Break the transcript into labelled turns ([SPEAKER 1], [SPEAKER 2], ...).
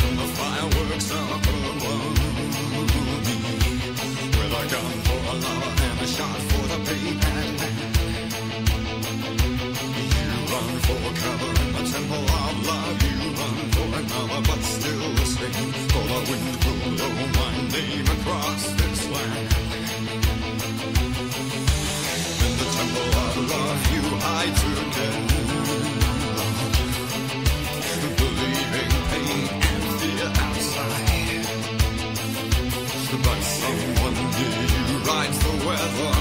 [SPEAKER 1] From the fireworks up above where the gun love.